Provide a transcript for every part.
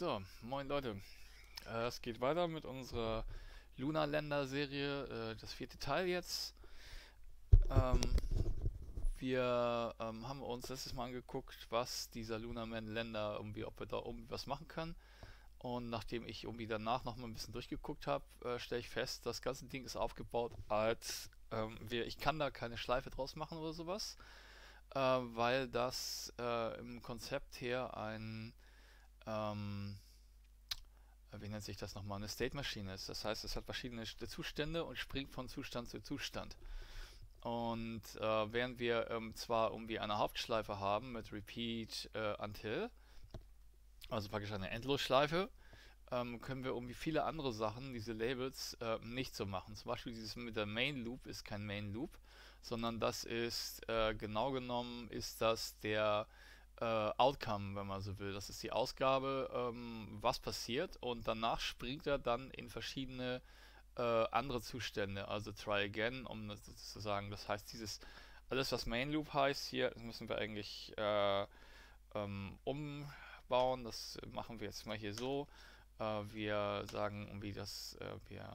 So, moin Leute. Äh, es geht weiter mit unserer Luna Länder Serie, äh, das vierte Teil jetzt. Ähm, wir ähm, haben uns letztes Mal angeguckt, was dieser Lunaman Länder irgendwie, ob wir da irgendwie was machen können. Und nachdem ich irgendwie danach noch mal ein bisschen durchgeguckt habe, äh, stelle ich fest, das ganze Ding ist aufgebaut als ähm, wir, ich kann da keine Schleife draus machen oder sowas, äh, weil das äh, im Konzept her ein ähm, wie nennt sich das nochmal, eine State-Maschine ist. Das heißt, es hat verschiedene Zustände und springt von Zustand zu Zustand. Und äh, während wir ähm, zwar irgendwie eine Hauptschleife haben mit Repeat äh, Until, also praktisch eine Endlosschleife, ähm, können wir irgendwie viele andere Sachen, diese Labels, äh, nicht so machen. Zum Beispiel dieses mit der Main Loop ist kein Main Loop, sondern das ist äh, genau genommen ist das der äh, Outcome, wenn man so will. Das ist die Ausgabe, ähm, was passiert und danach springt er dann in verschiedene äh, andere Zustände, also Try Again, um das zu sagen. Das heißt, dieses alles, was Main Loop heißt, hier müssen wir eigentlich äh, ähm, umbauen. Das machen wir jetzt mal hier so. Äh, wir sagen irgendwie, dass äh, wir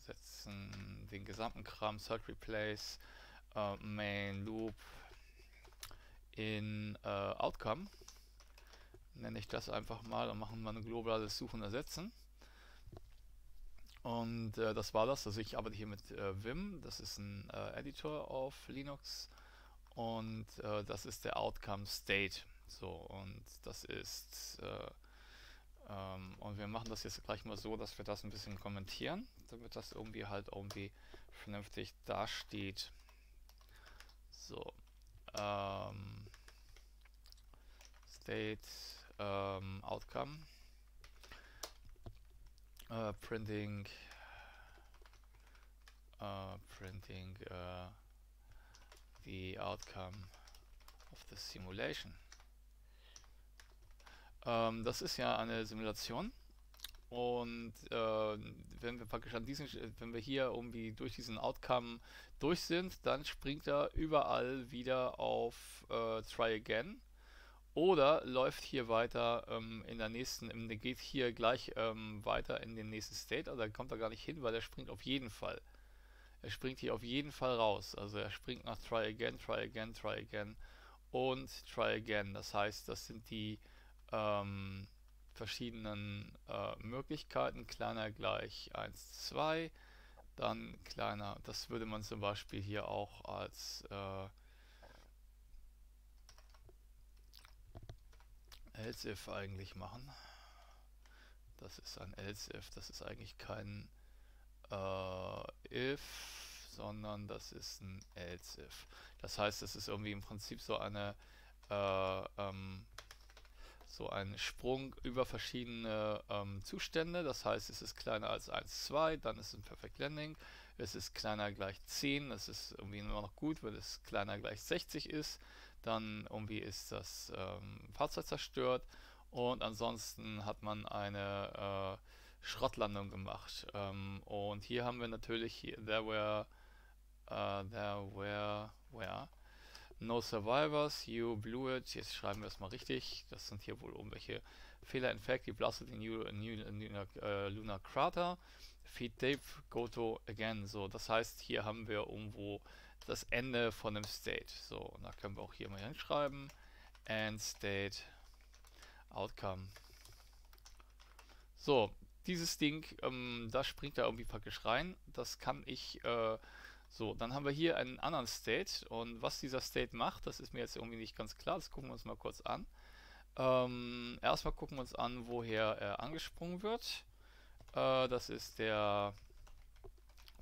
setzen den gesamten Kram, Search Replace, äh, Main Loop, in äh, Outcome nenne ich das einfach mal und machen wir ein globales Suchen ersetzen. Und äh, das war das. Also ich arbeite hier mit äh, Vim, das ist ein äh, Editor auf Linux und äh, das ist der Outcome State. So und das ist äh, ähm, und wir machen das jetzt gleich mal so, dass wir das ein bisschen kommentieren, damit das irgendwie halt irgendwie vernünftig dasteht. So. Ähm, state um, outcome. Uh, printing uh, printing uh, the outcome of the simulation. Ähm, das ist ja eine Simulation. Und äh, wenn wir praktisch an diesen, wenn wir hier irgendwie durch diesen Outcome durch sind, dann springt er überall wieder auf äh, Try Again oder läuft hier weiter ähm, in der nächsten, im, geht hier gleich ähm, weiter in den nächsten State, also da kommt er gar nicht hin, weil er springt auf jeden Fall. Er springt hier auf jeden Fall raus. Also er springt nach Try Again, Try Again, Try Again und Try Again. Das heißt, das sind die ähm, verschiedenen äh, Möglichkeiten. Kleiner gleich 1, 2, dann kleiner, das würde man zum Beispiel hier auch als äh, else if eigentlich machen. Das ist ein else if, das ist eigentlich kein äh, if, sondern das ist ein else if. Das heißt, es ist irgendwie im Prinzip so eine äh, ähm, so ein Sprung über verschiedene ähm, Zustände. Das heißt, es ist kleiner als 1, 2, dann ist es ein Perfect Landing. Es ist kleiner gleich 10, das ist irgendwie immer noch gut, weil es kleiner gleich 60 ist dann irgendwie ist das ähm, Fahrzeug zerstört und ansonsten hat man eine äh, Schrottlandung gemacht. Ähm, und hier haben wir natürlich, there were, uh, there were, where, no survivors, you blew it, jetzt schreiben wir es mal richtig, das sind hier wohl irgendwelche Fehler. In fact, you blasted the new, uh, lunar crater, feed Dave, go to again. So, das heißt, hier haben wir irgendwo das Ende von dem State. So, und da können wir auch hier mal hinschreiben. End State Outcome. So, dieses Ding, ähm, das springt da irgendwie praktisch rein. Das kann ich, äh, so, dann haben wir hier einen anderen State. Und was dieser State macht, das ist mir jetzt irgendwie nicht ganz klar. Das gucken wir uns mal kurz an. Ähm, erstmal gucken wir uns an, woher er angesprungen wird. Äh, das ist der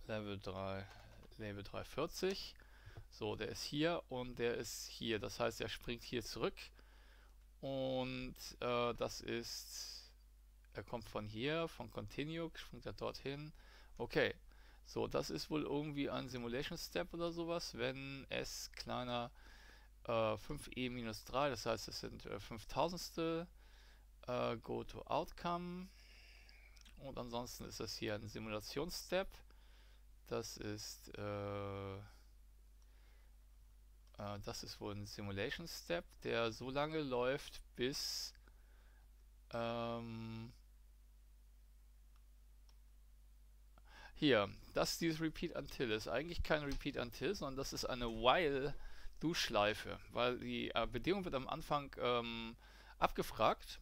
Level 3 Label 340. So, der ist hier und der ist hier. Das heißt, er springt hier zurück. Und äh, das ist, er kommt von hier, von Continue, springt er dorthin. Okay, so, das ist wohl irgendwie ein Simulation Step oder sowas, wenn s kleiner äh, 5e-3, das heißt, es sind äh, 5000 äh, Go to Outcome. Und ansonsten ist das hier ein Simulationsstep. Das ist, äh, äh, das ist wohl ein Simulation Step, der so lange läuft, bis Ähm, hier, das ist dieses Repeat Until ist eigentlich kein Repeat Until, sondern das ist eine While Do-Schleife, weil die äh, Bedingung wird am Anfang ähm, abgefragt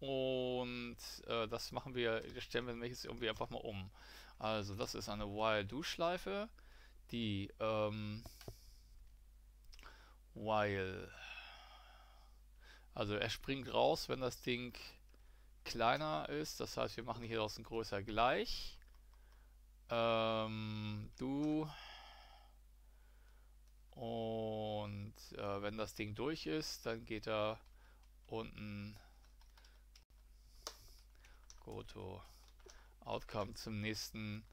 und äh, das machen wir, stellen wir jetzt irgendwie einfach mal um. Also das ist eine While Do-Schleife, die ähm, While also er springt raus, wenn das Ding kleiner ist. Das heißt, wir machen hier draußen größer gleich. Ähm, du. Und äh, wenn das Ding durch ist, dann geht er unten go to outcome zum nächsten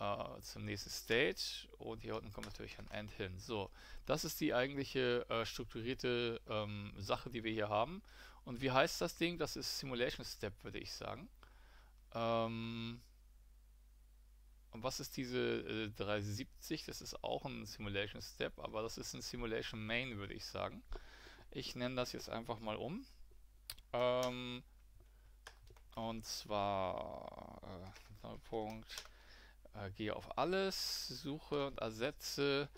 äh, zum nächsten Stage und hier unten kommt natürlich ein End hin. So, das ist die eigentliche äh, strukturierte ähm, Sache, die wir hier haben. Und wie heißt das Ding? Das ist Simulation Step, würde ich sagen. Ähm, und was ist diese äh, 370? Das ist auch ein Simulation Step, aber das ist ein Simulation Main, würde ich sagen. Ich nenne das jetzt einfach mal um. Ähm, und zwar äh, Punkt äh, gehe auf alles, suche und ersetze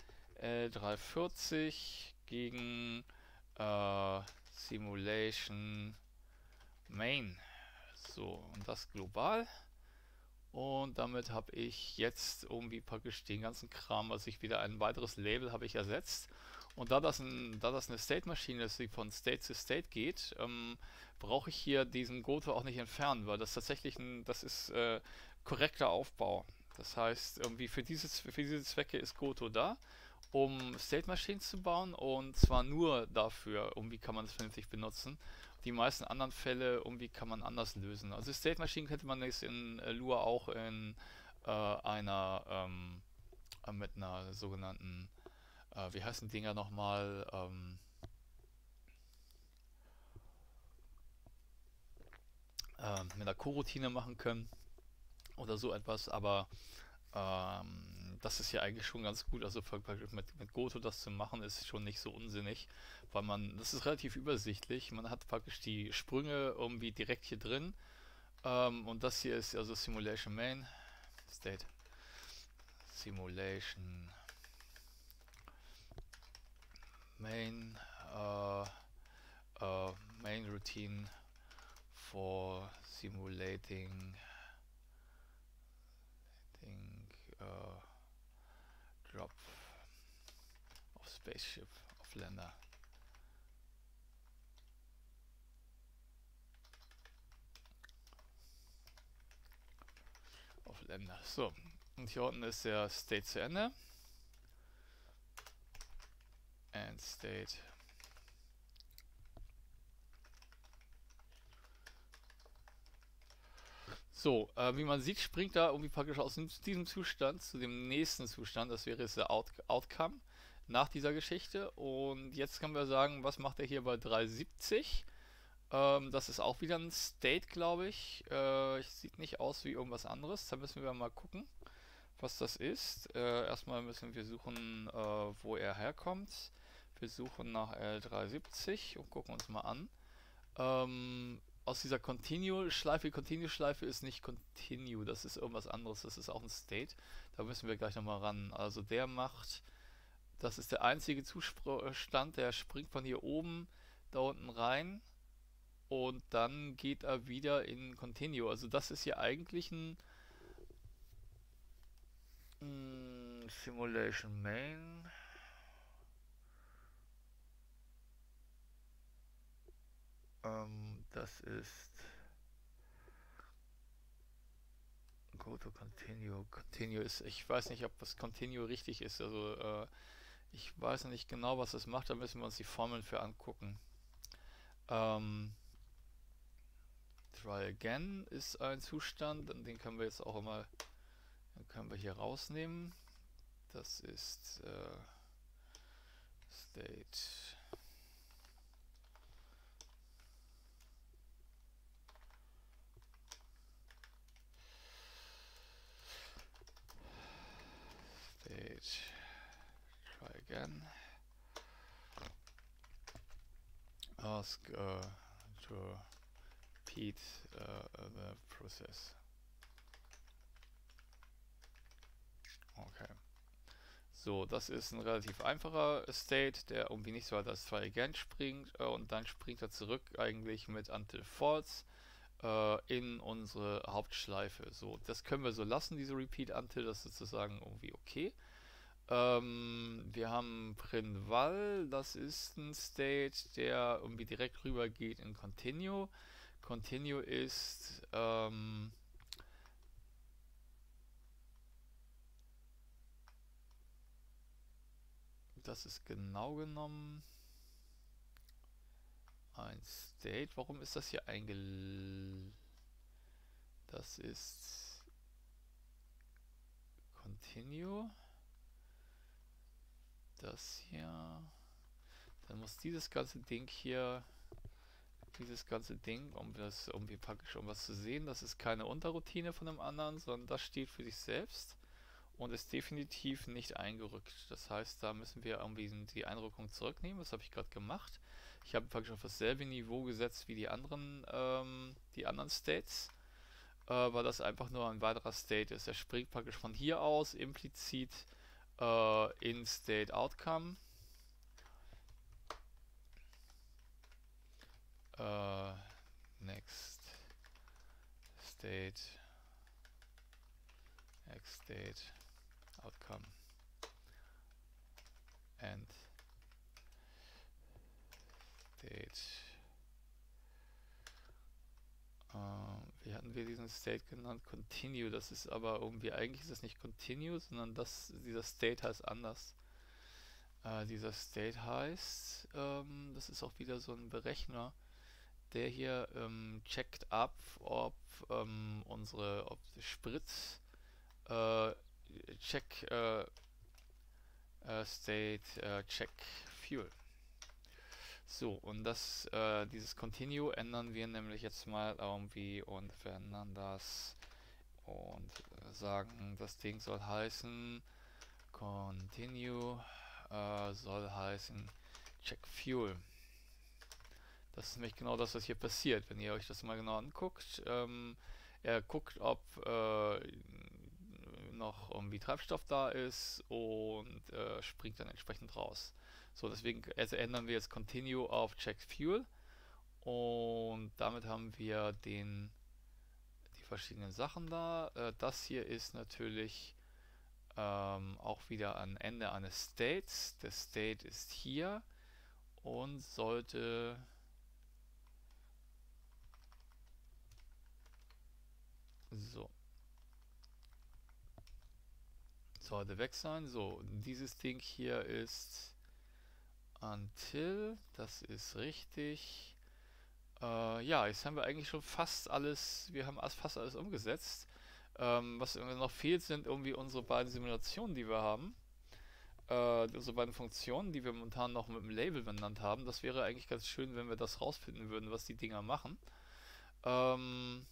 L340 gegen äh, Simulation Main. So, und das global. Und damit habe ich jetzt irgendwie praktisch den ganzen Kram, also ich wieder ein weiteres Label habe ich ersetzt. Und da das, ein, da das eine State-Maschine ist, die von State zu State geht, ähm, brauche ich hier diesen Goto auch nicht entfernen, weil das tatsächlich ein, das ist äh, korrekter Aufbau. Das heißt, irgendwie für diese, für diese Zwecke ist Goto da, um State Machines zu bauen und zwar nur dafür, irgendwie kann man es vernünftig benutzen. Die meisten anderen Fälle irgendwie kann man anders lösen. Also State Machine könnte man jetzt in äh, Lua auch in äh, einer ähm, äh, mit einer sogenannten, äh, wie heißen Dinger nochmal, ähm, äh, mit einer Coroutine machen können oder so etwas, aber ähm, das ist ja eigentlich schon ganz gut. Also mit, mit Goto das zu machen, ist schon nicht so unsinnig, weil man, das ist relativ übersichtlich. Man hat praktisch die Sprünge irgendwie direkt hier drin. Ähm, und das hier ist also Simulation Main State. Simulation Main uh, uh, Main Routine for simulating uh, drop of spaceship of Länder. Auf Länder. So, und hier unten ist der State zu Ende. And State So, äh, wie man sieht, springt da irgendwie praktisch aus diesem Zustand zu dem nächsten Zustand. Das wäre jetzt der Out Outcome nach dieser Geschichte. Und jetzt können wir sagen, was macht er hier bei 370? Ähm, das ist auch wieder ein State, glaube ich. Äh, sieht nicht aus wie irgendwas anderes. Da müssen wir mal gucken, was das ist. Äh, erstmal müssen wir suchen, äh, wo er herkommt. Wir suchen nach L370 und gucken uns mal an. Ähm, aus dieser Continue-Schleife, Continue-Schleife ist nicht Continue, das ist irgendwas anderes, das ist auch ein State. Da müssen wir gleich nochmal ran. Also der macht, das ist der einzige Zustand, der springt von hier oben da unten rein und dann geht er wieder in Continue. Also das ist hier eigentlich ein Simulation Main. Ähm, das ist Go to Continue. Continue ist, ich weiß nicht, ob das Continue richtig ist. Also äh, ich weiß nicht genau, was das macht. Da müssen wir uns die Formeln für angucken. Ähm, Try Again ist ein Zustand den können wir jetzt auch immer, den können wir hier rausnehmen. Das ist äh, State stage. Try again. Ask uh, to repeat uh, the process. Okay. So, das ist ein relativ einfacher State, der irgendwie nicht so das Try Again springt äh, und dann springt er zurück eigentlich mit Until False äh, in unsere Hauptschleife. So, das können wir so lassen, diese Repeat Until, das ist sozusagen irgendwie okay. Ähm, wir haben Prinval, das ist ein State, der irgendwie direkt rüber geht in Continue. Continue ist ähm, das ist genau genommen ein State. Warum ist das hier eingel... Das ist Continue. Das hier. Dann muss dieses ganze Ding hier, dieses ganze Ding, um das irgendwie praktisch um was zu sehen, das ist keine Unterroutine von dem anderen, sondern das steht für sich selbst und ist definitiv nicht eingerückt. Das heißt, da müssen wir irgendwie die Einrückung zurücknehmen. Das habe ich gerade gemacht. Ich habe praktisch auf dasselbe Niveau gesetzt wie die anderen, ähm, die anderen States, äh, weil das einfach nur ein weiterer State ist. Er springt praktisch von hier aus implizit äh, in State Outcome. Äh, next State Next State outcome and state äh, wie hatten wir diesen State genannt? Continue, das ist aber irgendwie, eigentlich ist das nicht Continue, sondern das, dieser State heißt anders. Äh, dieser State heißt, ähm, das ist auch wieder so ein Berechner, der hier ähm, checkt ab, ob ähm, unsere, ob Sprit äh, check uh, uh, state uh, check fuel. So, und das, äh, dieses Continue ändern wir nämlich jetzt mal irgendwie und verändern das und sagen, das Ding soll heißen Continue äh, soll heißen Check Fuel. Das ist nämlich genau das, was hier passiert, wenn ihr euch das mal genau anguckt. Ähm, er guckt, ob äh, noch irgendwie Treibstoff da ist und äh, springt dann entsprechend raus. So, deswegen also ändern wir jetzt Continue auf Check Fuel und damit haben wir den die verschiedenen Sachen da. Äh, das hier ist natürlich ähm, auch wieder ein Ende eines States. Der State ist hier und sollte so sollte weg sein. So, dieses Ding hier ist until, das ist richtig. Äh, ja, jetzt haben wir eigentlich schon fast alles, wir haben fast alles umgesetzt. Ähm, was noch fehlt, sind irgendwie unsere beiden Simulationen, die wir haben. Äh, unsere beiden Funktionen, die wir momentan noch mit dem Label benannt haben. Das wäre eigentlich ganz schön, wenn wir das rausfinden würden, was die Dinger machen. Ähm,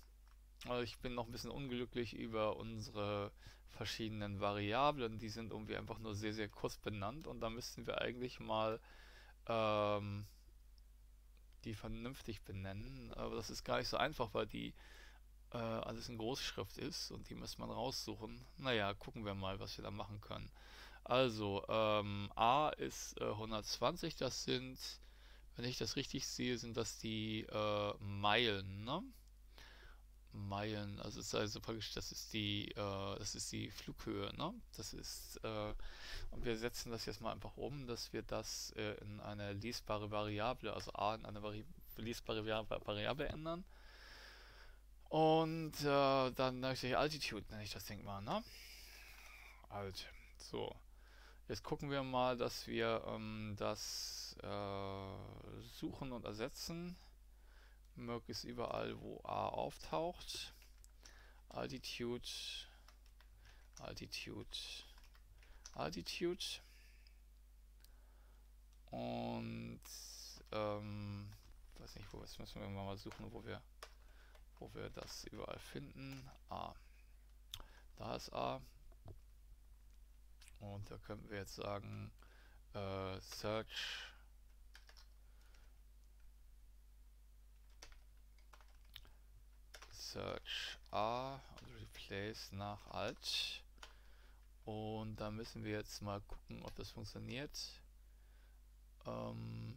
also ich bin noch ein bisschen unglücklich über unsere verschiedenen Variablen, die sind irgendwie einfach nur sehr, sehr kurz benannt und da müssten wir eigentlich mal ähm, die vernünftig benennen. Aber das ist gar nicht so einfach, weil die äh, alles in Großschrift ist und die muss man raussuchen. Naja, gucken wir mal, was wir da machen können. Also, ähm, A ist äh, 120, das sind, wenn ich das richtig sehe, sind das die äh, Meilen, ne? Meilen, also es ist also praktisch, das ist die, äh, das ist die Flughöhe, ne? Das ist, äh, und wir setzen das jetzt mal einfach um, dass wir das äh, in eine lesbare Variable, also a in eine Vari lesbare Variable ändern. Und äh, dann natürlich Altitude nenne ich das Ding mal, ne? Alt. So. Jetzt gucken wir mal, dass wir ähm, das äh, suchen und ersetzen. Ist überall, wo A auftaucht. Altitude, Altitude, Altitude. Und ähm, weiß nicht, wo jetzt müssen wir mal suchen, wo wir wo wir das überall finden. A. Da ist A. Und da könnten wir jetzt sagen äh, Search Search A und Replace nach Alt. Und da müssen wir jetzt mal gucken, ob das funktioniert. Ähm,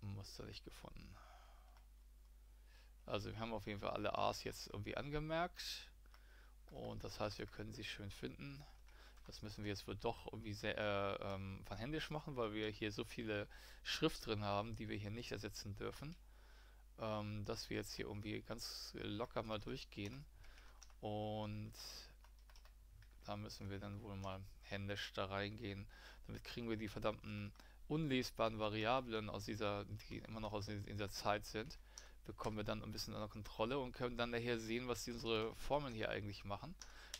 Muster nicht gefunden. Also wir haben auf jeden Fall alle A's jetzt irgendwie angemerkt. Und das heißt, wir können sie schön finden. Das müssen wir jetzt wohl doch irgendwie sehr äh, ähm, von händisch machen, weil wir hier so viele Schrift drin haben, die wir hier nicht ersetzen dürfen. Ähm, dass wir jetzt hier irgendwie ganz locker mal durchgehen. Und da müssen wir dann wohl mal händisch da reingehen. Damit kriegen wir die verdammten unlesbaren Variablen aus dieser, die immer noch aus dieser Zeit sind, bekommen wir dann ein bisschen unter Kontrolle und können dann daher sehen, was die unsere Formeln hier eigentlich machen.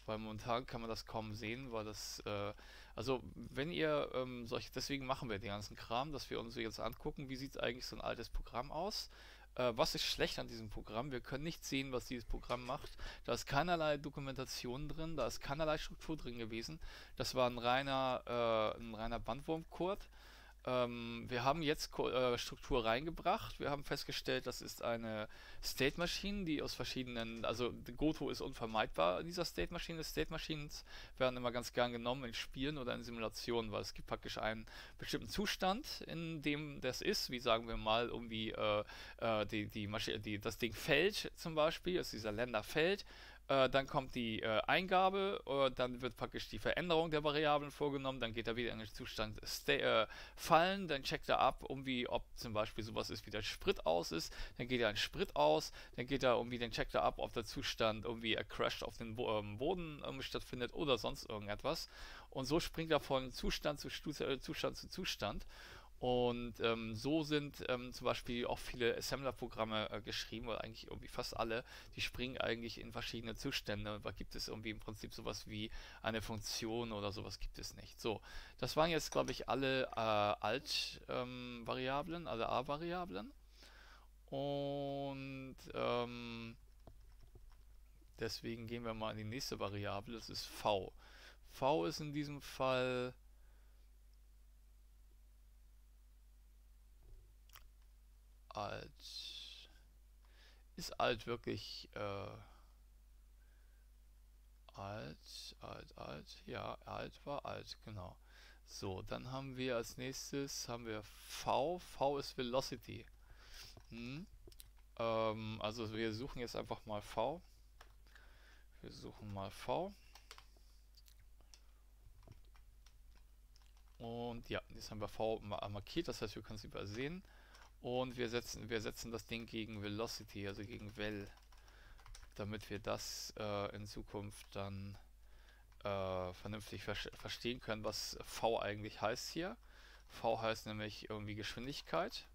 Weil momentan kann man das kaum sehen, weil das, äh, also wenn ihr ähm, solche, deswegen machen wir den ganzen Kram, dass wir uns jetzt angucken, wie sieht eigentlich so ein altes Programm aus. Äh, was ist schlecht an diesem Programm? Wir können nicht sehen, was dieses Programm macht. Da ist keinerlei Dokumentation drin, da ist keinerlei Struktur drin gewesen. Das war ein reiner, äh, ein reiner Bandwurmcode. Ähm, wir haben jetzt Ko äh, Struktur reingebracht. Wir haben festgestellt, das ist eine State Machine, die aus verschiedenen, also Goto ist unvermeidbar in dieser State Machine. State Machines werden immer ganz gern genommen in Spielen oder in Simulationen, weil es gibt praktisch einen bestimmten Zustand, in dem das ist, wie sagen wir mal, irgendwie äh, äh, die, die die, das Ding fällt zum Beispiel, also dieser Länder fällt äh, dann kommt die äh, Eingabe, äh, dann wird praktisch die Veränderung der Variablen vorgenommen, dann geht er wieder in den Zustand äh, fallen, dann checkt er ab, irgendwie, ob zum Beispiel sowas ist wie der Sprit aus ist, dann geht er in Sprit aus, dann geht er irgendwie, dann checkt er ab, ob der Zustand irgendwie er crasht auf den Bo ähm, Boden ähm, stattfindet oder sonst irgendetwas. Und so springt er von Zustand zu äh, Zustand zu Zustand. Und ähm, so sind ähm, zum Beispiel auch viele Assembler-Programme äh, geschrieben, oder eigentlich irgendwie fast alle, die springen eigentlich in verschiedene Zustände. Da gibt es irgendwie im Prinzip sowas wie eine Funktion oder sowas gibt es nicht. So, das waren jetzt, glaube ich, alle äh, Alt-Variablen, ähm, alle A-Variablen. Und ähm, deswegen gehen wir mal in die nächste Variable, das ist V. V ist in diesem Fall alt. Ist alt wirklich äh, alt, alt, alt? Ja, alt war alt, genau. So, dann haben wir als nächstes haben wir V. V ist Velocity. Hm. Ähm, also wir suchen jetzt einfach mal V. Wir suchen mal V. Und ja, jetzt haben wir V markiert, das heißt, wir können es übersehen. Und wir setzen, wir setzen das Ding gegen Velocity, also gegen Well, damit wir das äh, in Zukunft dann äh, vernünftig ver verstehen können, was V eigentlich heißt hier. V heißt nämlich irgendwie Geschwindigkeit.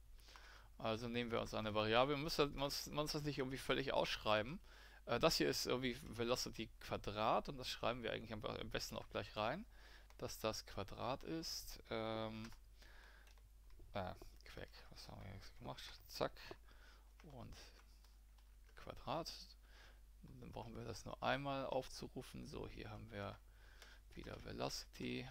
Also nehmen wir uns eine Variable, man muss, muss das nicht irgendwie völlig ausschreiben. Äh, das hier ist irgendwie Velocity Quadrat und das schreiben wir eigentlich am, besten auch gleich rein, dass das Quadrat ist. Ähm, weg. Was haben wir jetzt gemacht? Zack. Und Quadrat. Dann brauchen wir das nur einmal aufzurufen. So, hier haben wir wieder Velocity.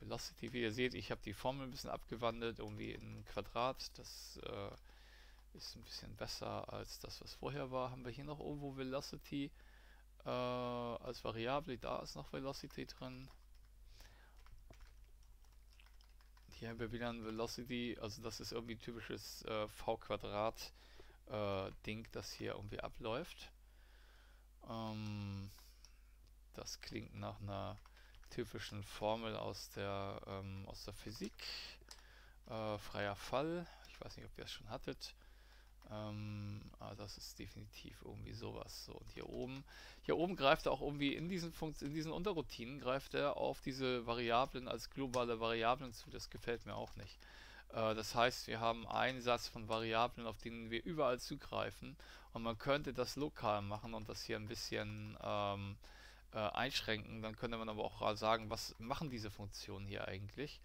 Velocity, wie ihr seht, ich habe die Formel ein bisschen abgewandelt, irgendwie in Quadrat. Das äh, ist ein bisschen besser als das, was vorher war. Haben wir hier noch irgendwo Velocity äh, als Variable? Da ist noch Velocity drin. Hier haben wir wieder ein Velocity, also das ist irgendwie ein typisches äh, V-Quadrat äh, das hier irgendwie abläuft. Ähm, das klingt nach einer typischen Formel aus der, ähm, aus der Physik. Äh, freier Fall. Ich weiß nicht, ob ihr es schon hattet. Ähm, aber das ist definitiv irgendwie sowas. So, und hier oben, hier oben greift er auch irgendwie in diesen Funkt in diesen Unterroutinen greift er auf diese Variablen als globale Variablen zu. Das gefällt mir auch nicht. Äh, das heißt, wir haben einen Satz von Variablen, auf denen wir überall zugreifen. Und man könnte das lokal machen und das hier ein bisschen ähm, äh, einschränken. Dann könnte man aber auch sagen, was machen diese Funktionen hier eigentlich?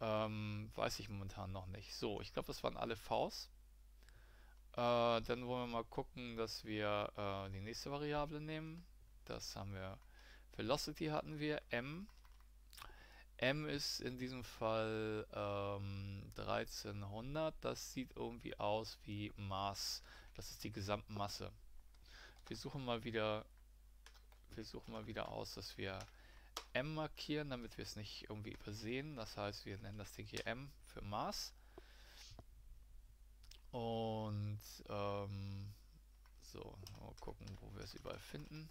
Ähm, weiß ich momentan noch nicht. So, ich glaube, das waren alle Vs. Äh, dann wollen wir mal gucken, dass wir äh, die nächste Variable nehmen. Das haben wir. Velocity hatten wir, m. M ist in diesem Fall ähm, 1300. Das sieht irgendwie aus wie Maß. Das ist die Gesamtmasse. Wir suchen mal wieder, wir suchen mal wieder aus, dass wir M markieren, damit wir es nicht irgendwie übersehen. Das heißt, wir nennen das Ding hier M für Maß. Und ähm, so, mal gucken, wo wir es überall finden.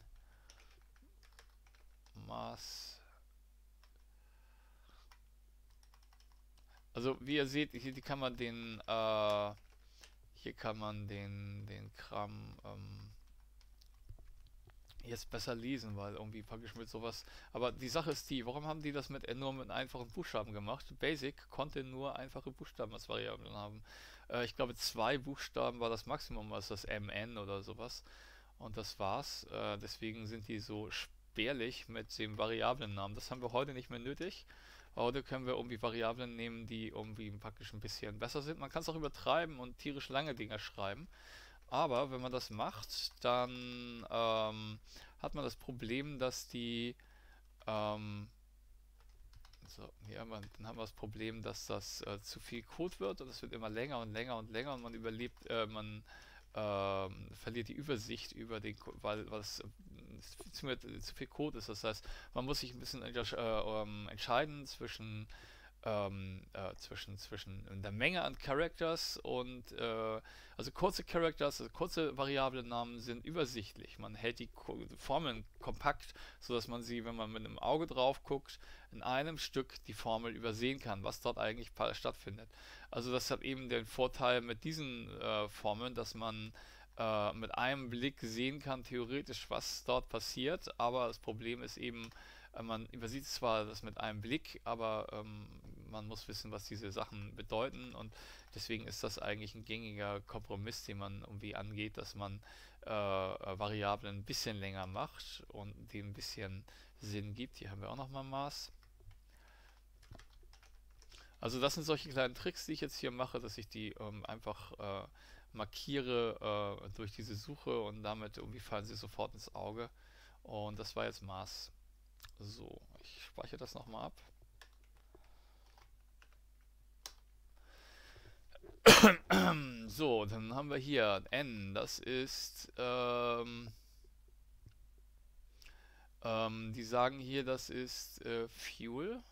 Maß Also wie ihr seht, hier kann man den, äh, hier kann man den, den Kram ähm, jetzt besser lesen, weil irgendwie praktisch mit sowas. Aber die Sache ist die, warum haben die das mit nur mit einfachen Buchstaben gemacht? Basic konnte nur einfache Buchstaben als Variablen haben. Äh, ich glaube zwei Buchstaben war das Maximum, als das MN oder sowas. Und das war's. Äh, deswegen sind die so spärlich mit dem Variablennamen. Das haben wir heute nicht mehr nötig. Heute können wir irgendwie Variablen nehmen, die irgendwie praktisch ein bisschen besser sind. Man kann es auch übertreiben und tierisch lange Dinge schreiben. Aber wenn man das macht, dann ähm, hat man das Problem, dass die ähm, so, hier haben wir, dann haben wir das Problem, dass das äh, zu viel Code wird und es wird immer länger und länger und länger und man überlebt, äh, man äh, verliert die Übersicht über den, weil, weil es zu, zu viel Code ist. Das heißt, man muss sich ein bisschen äh, ähm, entscheiden zwischen ähm, äh, zwischen, zwischen der Menge an Characters und äh, also kurze Characters, also kurze Variablennamen sind übersichtlich. Man hält die Formeln kompakt, sodass man sie, wenn man mit einem Auge drauf guckt, in einem Stück die Formel übersehen kann, was dort eigentlich stattfindet. Also das hat eben den Vorteil mit diesen äh, Formeln, dass man äh, mit einem Blick sehen kann, theoretisch, was dort passiert. Aber das Problem ist eben, äh, man übersieht zwar das mit einem Blick, aber ähm, man muss wissen, was diese Sachen bedeuten. Und deswegen ist das eigentlich ein gängiger Kompromiss, den man irgendwie angeht, dass man äh, Variablen ein bisschen länger macht und dem ein bisschen Sinn gibt. Hier haben wir auch nochmal Maß. Also das sind solche kleinen Tricks, die ich jetzt hier mache, dass ich die ähm, einfach äh, markiere äh, durch diese Suche und damit irgendwie fallen sie sofort ins Auge. Und das war jetzt Maß. So, ich speichere das nochmal ab. so, dann haben wir hier n, das ist, ähm, ähm, die sagen hier, das ist äh, Fuel.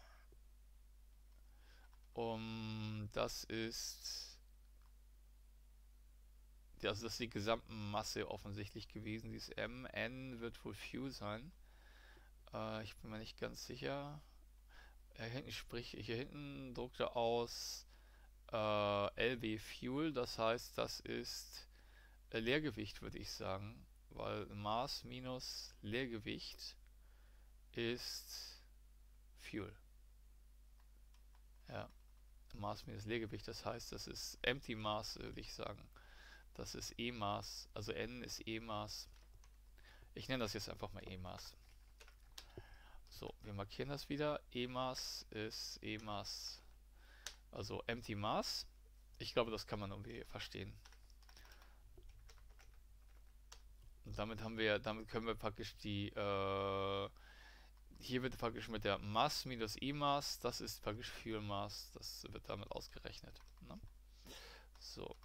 Um, das ist das ist die Gesamtmasse offensichtlich gewesen. Dieses MN wird wohl Fuel sein. Äh, ich bin mir nicht ganz sicher. Hier hinten, sprich, hier hinten druckt er aus äh, LB Fuel, das heißt, das ist äh, Leergewicht, würde ich sagen. Weil Maß minus Leergewicht ist Fuel. Ja. Maß minus Leergewicht, das heißt, das ist Empty Maß, würde ich sagen. Das ist E-Maß, also n ist E-Maß. Ich nenne das jetzt einfach mal E-Maß. So, wir markieren das wieder. E-Maß ist E-Maß, also Empty Maß. Ich glaube, das kann man irgendwie verstehen. Und damit haben wir, damit können wir praktisch die, äh, hier wird praktisch mit der Maß minus E-Maß, das ist praktisch Fuel-Maß, das wird damit ausgerechnet. Ne? So,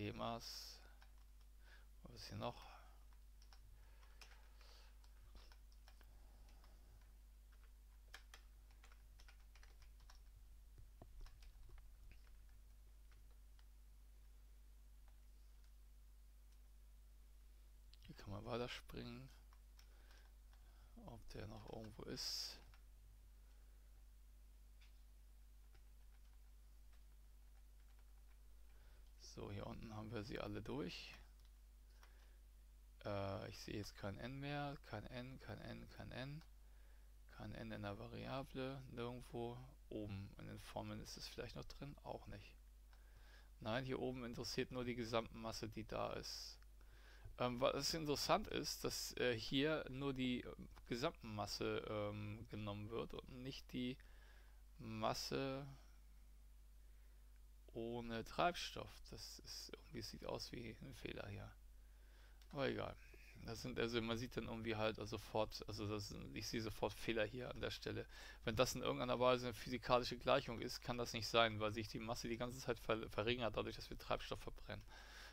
EMAS. Was ist hier noch? Hier kann man weiter springen. Ob der noch irgendwo ist. So, hier unten haben wir sie alle durch. Äh, ich sehe jetzt kein n mehr, kein n, kein n, kein n. Kein n in der Variable, nirgendwo. Oben in den Formeln ist es vielleicht noch drin, auch nicht. Nein, hier oben interessiert nur die Gesamtmasse, die da ist. Ähm, was interessant ist, dass äh, hier nur die äh, Gesamtmasse ähm, genommen wird und nicht die Masse ohne Treibstoff. Das ist irgendwie sieht aus wie ein Fehler hier. Aber egal. Das sind, also man sieht dann irgendwie halt sofort, also das, ich sehe sofort Fehler hier an der Stelle. Wenn das in irgendeiner Weise eine physikalische Gleichung ist, kann das nicht sein, weil sich die Masse die ganze Zeit ver verringert, dadurch, dass wir Treibstoff verbrennen.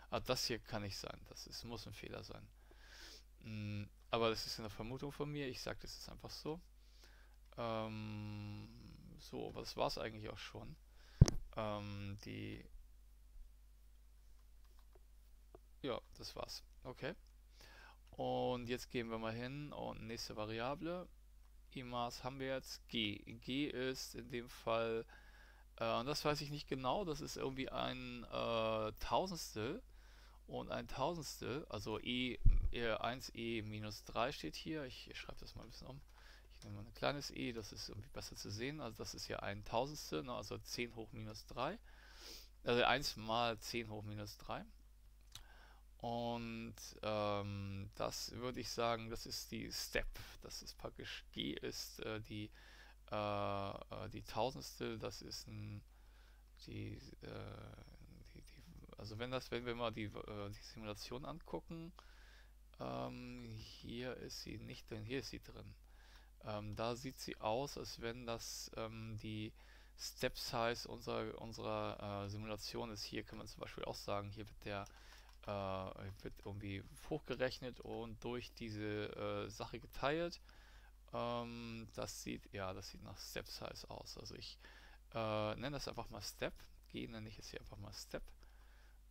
Aber das hier kann nicht sein, das ist, muss ein Fehler sein. Mhm, aber das ist eine Vermutung von mir, ich sage, das ist einfach so. Ähm, so, was war es eigentlich auch schon? Ähm, die... Ja, das war's. Okay. Und jetzt gehen wir mal hin und nächste Variable. IMAS haben wir jetzt G. G ist in dem Fall, äh, das weiß ich nicht genau, das ist irgendwie ein äh, Tausendstel und ein Tausendstel, also E, äh, 1e minus 3 steht hier. Ich, ich schreibe das mal ein bisschen um. Ich nehme mal ein kleines e, das ist irgendwie besser zu sehen. Also das ist ja ein Tausendstel, ne, also 10 hoch minus 3. Also 1 mal 10 hoch minus 3. Und ähm, das würde ich sagen, das ist die Step. Das ist praktisch, G ist äh, die, äh, äh die Tausendstel, das ist ein, die, äh, also wenn das, wenn wir mal die, äh, die Simulation angucken, ähm, hier ist sie nicht drin, hier ist sie drin. Ähm, da sieht sie aus, als wenn das ähm, die Step Size unserer, unserer äh, Simulation ist. Hier kann man zum Beispiel auch sagen, hier wird der äh, wird irgendwie hochgerechnet und durch diese äh, Sache geteilt. Ähm, das sieht, ja, das sieht nach Step Size aus. Also ich äh, nenne das einfach mal Step. G nenne ich es hier einfach mal Step,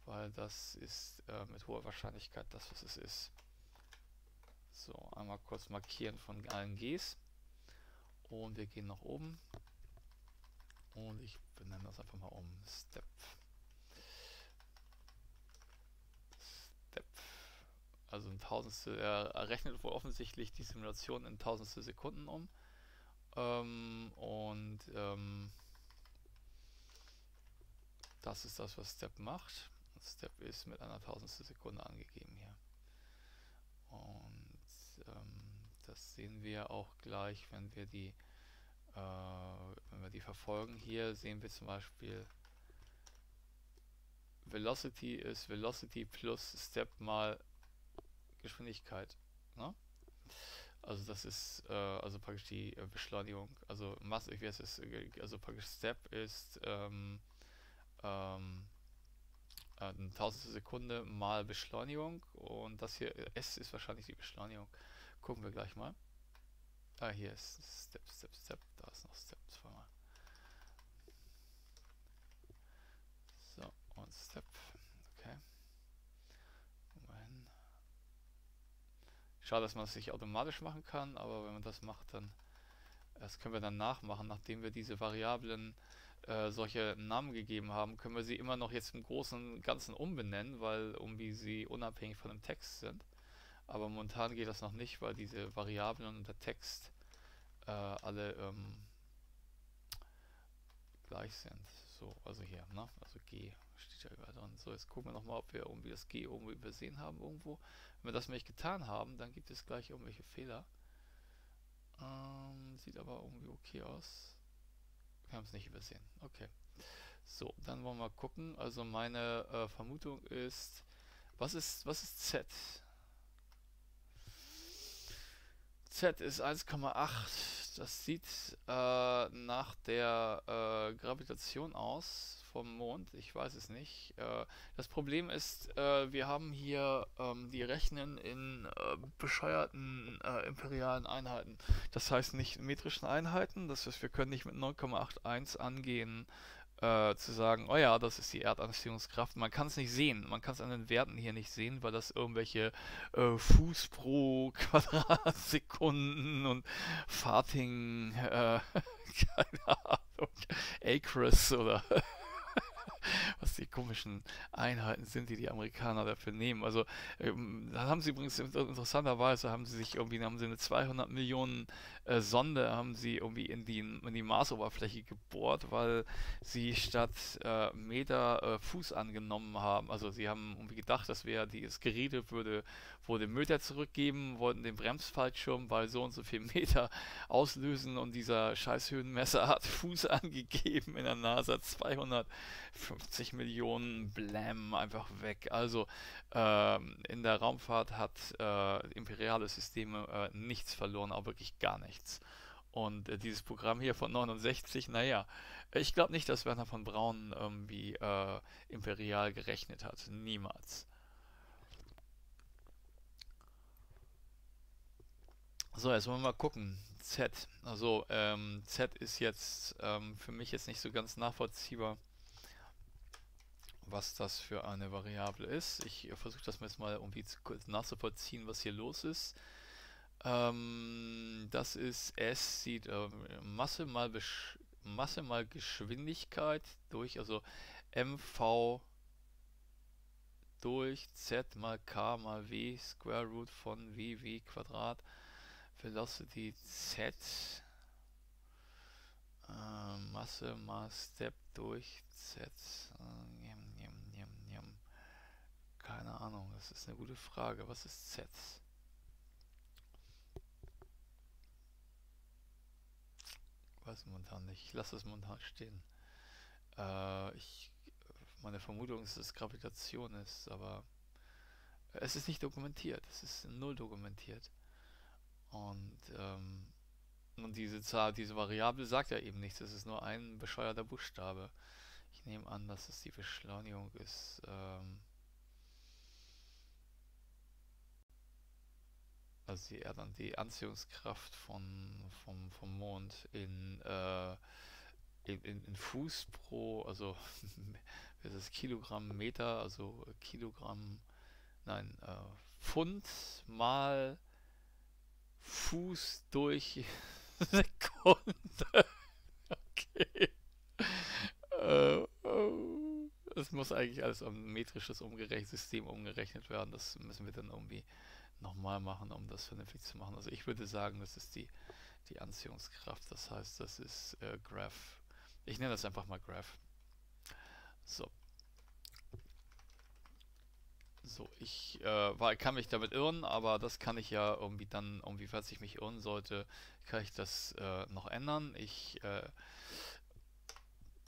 weil das ist äh, mit hoher Wahrscheinlichkeit das, was es ist. So, einmal kurz markieren von allen Gs. Und wir gehen nach oben. Und ich benenne das einfach mal um Step. Step. Also ein Tausendstel. Er, rechnet wohl offensichtlich die Simulation in Tausendstel Sekunden um. Ähm, und ähm, das ist das, was Step macht. Step ist mit einer Tausendstel Sekunde angegeben hier. Und ähm, das sehen wir auch gleich, wenn wir die äh, wenn wir die verfolgen. Hier sehen wir zum Beispiel Velocity ist Velocity plus Step mal Geschwindigkeit. Ne? Also das ist äh, also praktisch die äh, Beschleunigung. Also Masse, ich weiß es, äh, also praktisch Step ist ähm, ähm, äh, eine Tausendstel Sekunde mal Beschleunigung und das hier S ist wahrscheinlich die Beschleunigung. Gucken wir gleich mal. Ah, hier ist Step, Step, Step. Da ist noch Step zweimal. So, und Step. Okay. Immerhin. Schade, dass man es sich automatisch machen kann, aber wenn man das macht, dann das können wir dann nachmachen, nachdem wir diese Variablen äh, solche Namen gegeben haben, können wir sie immer noch jetzt im Großen und Ganzen umbenennen, weil irgendwie sie unabhängig von dem Text sind. Aber momentan geht das noch nicht, weil diese Variablen und der Text äh, alle ähm, gleich sind. So, also hier, ne? Also G steht ja überall dran. So, jetzt gucken wir nochmal, ob wir irgendwie das G irgendwo übersehen haben irgendwo. Wenn wir das nämlich getan haben, dann gibt es gleich irgendwelche Fehler. Ähm, sieht aber irgendwie okay aus. Wir haben es nicht übersehen. Okay. So, dann wollen wir mal gucken. Also meine äh, Vermutung ist, was ist, was ist Z? Z ist 1,8. Das sieht äh, nach der äh, Gravitation aus vom Mond. Ich weiß es nicht. Äh, das Problem ist, äh, wir haben hier, ähm, die rechnen in äh, bescheuerten imperialen Einheiten. Das heißt nicht metrischen Einheiten. Das heißt, wir können nicht mit 9,81 angehen zu sagen, oh ja, das ist die Erdanziehungskraft. Man kann es nicht sehen. Man kann es an den Werten hier nicht sehen, weil das irgendwelche Fuß pro Quadratsekunden und Farting, keine Ahnung, Acres oder was die komischen Einheiten sind, die die Amerikaner dafür nehmen. Also ähm, da haben sie übrigens interessanterweise haben sie sich irgendwie haben sie eine 200 Millionen äh, Sonde haben sie irgendwie in die in die Marsoberfläche gebohrt, weil sie statt äh, Meter äh, Fuß angenommen haben. Also sie haben irgendwie gedacht, das wäre das Gerede würde wurde Meter zurückgeben, wollten den Bremsfallschirm bei so und so viel Meter auslösen und dieser Scheißhöhenmesser hat Fuß angegeben in der NASA 250 Millionen blam, einfach weg. Also ähm, in der Raumfahrt hat äh, imperiale Systeme äh, nichts verloren, auch wirklich gar nichts. Und äh, dieses Programm hier von 69, naja, ich glaube nicht, dass Werner von Braun irgendwie äh, imperial gerechnet hat. Niemals. So, jetzt wollen wir mal gucken. Z. Also ähm, Z ist jetzt ähm, für mich jetzt nicht so ganz nachvollziehbar, was das für eine Variable ist. Ich versuche das jetzt mal irgendwie zu, nachzuvollziehen, was hier los ist. Ähm, das ist S sieht äh, Masse mal Masse mal Geschwindigkeit durch, also mv durch z mal k mal w Square Root von w w Quadrat Velocity z äh, Masse mal Step durch z äh, keine Ahnung, das ist eine gute Frage. Was ist z? weiß momentan nicht. Ich lasse es momentan stehen. Äh, ich, meine Vermutung ist, dass es Gravitation ist, aber es ist nicht dokumentiert. Es ist null dokumentiert. Und, ähm, und diese Zahl, diese Variable sagt ja eben nichts. Es ist nur ein bescheuerter Buchstabe. Ich nehme an, dass es die Beschleunigung ist. Ähm, also die, dann die Anziehungskraft von, vom, vom Mond in, äh, in, in, Fuß pro, also das ist Kilogramm Meter, also Kilogramm, nein, äh, Pfund mal Fuß durch Sekunde. okay. Äh. Es muss eigentlich alles um metrisches umgerechnet, System umgerechnet werden. Das müssen wir dann irgendwie nochmal machen, um das vernünftig zu machen. Also ich würde sagen, das ist die, die Anziehungskraft. Das heißt, das ist äh, Graph. Ich nenne das einfach mal Graph. So. So, ich äh, kann mich damit irren, aber das kann ich ja irgendwie dann, irgendwie, falls ich mich irren sollte, kann ich das äh, noch ändern. Ich äh,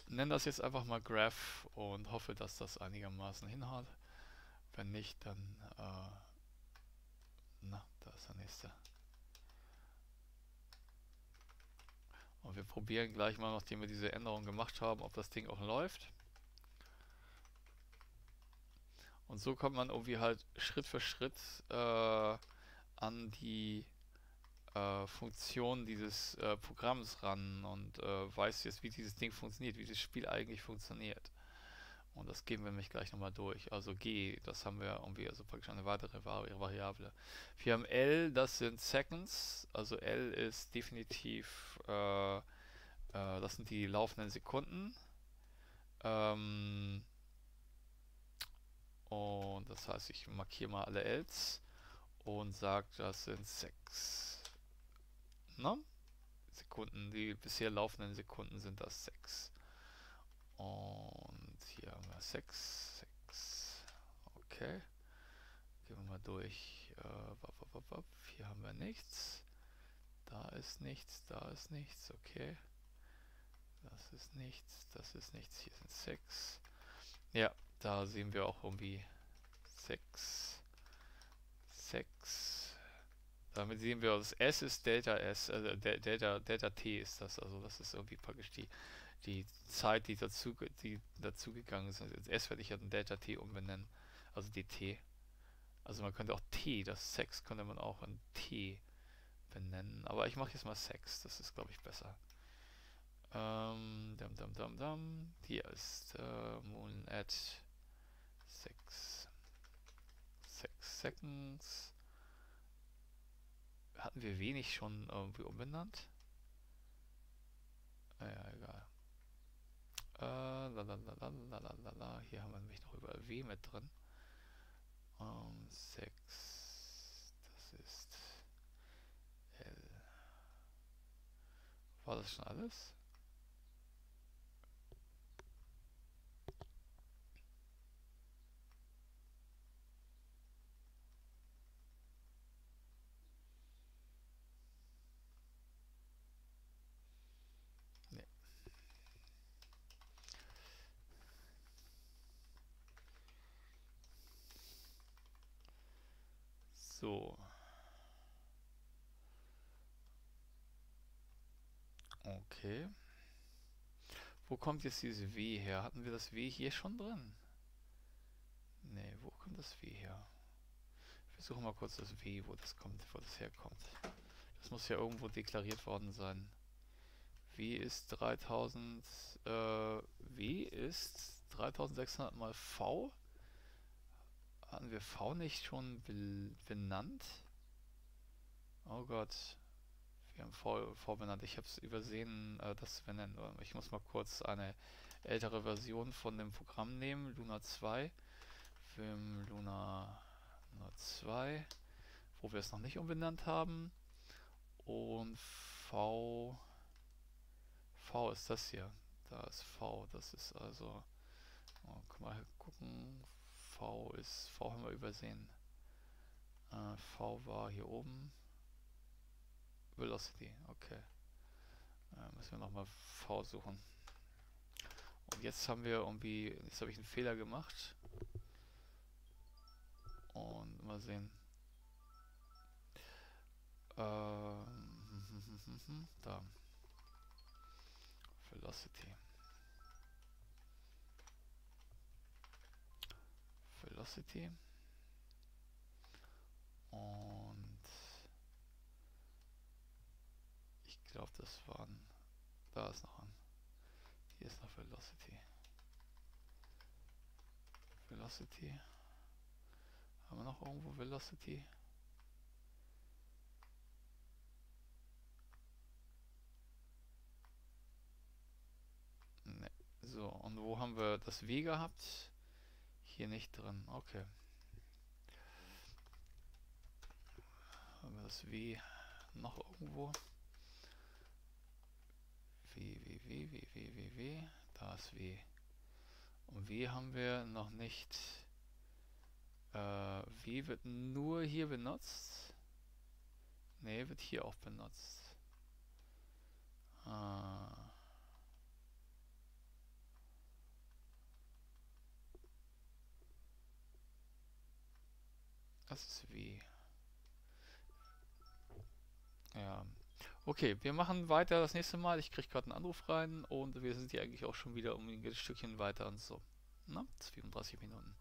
nenne das jetzt einfach mal Graph und hoffe, dass das einigermaßen hinhaut. Wenn nicht, dann äh, na, da ist der nächste. Und wir probieren gleich mal, nachdem wir diese Änderung gemacht haben, ob das Ding auch läuft. Und so kommt man irgendwie halt Schritt für Schritt äh, an die äh, Funktion dieses äh, Programms ran und äh, weiß jetzt, wie dieses Ding funktioniert, wie das Spiel eigentlich funktioniert. Und das geben wir nämlich gleich nochmal durch. Also G, das haben wir irgendwie, also praktisch eine weitere Vari Variable. Wir haben L, das sind Seconds. Also L ist definitiv, äh, äh, das sind die laufenden Sekunden. Ähm, und das heißt, ich markiere mal alle Ls und sage, das sind 6. Sekunden, die bisher laufenden Sekunden sind das 6. Und hier haben wir 6, 6. Okay. Gehen wir mal durch. Äh, hier haben wir nichts. Da ist nichts, da ist nichts. Okay. Das ist nichts, das ist nichts. Hier sind 6. Ja, da sehen wir auch irgendwie 6, 6. Damit sehen wir, das S ist Delta S, also Delta, Delta T ist das. Also das ist irgendwie praktisch die die Zeit, die dazu, die dazugegangen ist. Also S werde ich ja ein Delta T umbenennen, also dt. Also man könnte auch T, das Sex könnte man auch ein T benennen. Aber ich mache jetzt mal Sex, das ist glaube ich besser. Ähm, dum, dum, dum, dum. Hier ist äh, Moon at 6 6 Seconds. Hatten wir wenig schon irgendwie umbenannt? Naja, egal. Äh, lalalala, Hier haben wir nämlich noch überall W mit drin. Um, 6. Das ist L. War das schon alles? So. Okay. Wo kommt jetzt diese W her? Hatten wir das W hier schon drin? Ne, wo kommt das W her? Wir suchen mal kurz das W, wo das kommt, wo das herkommt. Das muss ja irgendwo deklariert worden sein. W ist 3000, äh, W ist 3600 mal V. Hatten wir V nicht schon benannt? Oh Gott. Wir haben V, v benannt. Ich habe es übersehen, äh, das zu benennen. Ich muss mal kurz eine ältere Version von dem Programm nehmen. Luna 2. Film Luna, Luna 2. Wo wir es noch nicht umbenannt haben. Und V... V ist das hier. Da ist V. Das ist also... Oh, mal gucken. V ist... V haben wir übersehen. Äh, v war hier oben. Velocity, okay. Äh, müssen wir nochmal V suchen. Und jetzt haben wir irgendwie, jetzt habe ich einen Fehler gemacht. Und mal sehen. Ähm, da. Velocity. Velocity. Und ich glaube, das waren. Da ist noch ein. Hier ist noch Velocity. Velocity. Haben wir noch irgendwo Velocity? Ne. So, und wo haben wir das W gehabt? Hier nicht drin. Okay. Haben wir das W noch irgendwo? W, W, W, W, W, W. Da ist W. Und W haben wir noch nicht. Äh, W wird nur hier benutzt. Ne, wird hier auch benutzt. Ah. Das ist W. Ja. Okay, wir machen weiter das nächste Mal. Ich kriege gerade einen Anruf rein und wir sind hier eigentlich auch schon wieder um ein Stückchen weiter und so. Na, 32 Minuten.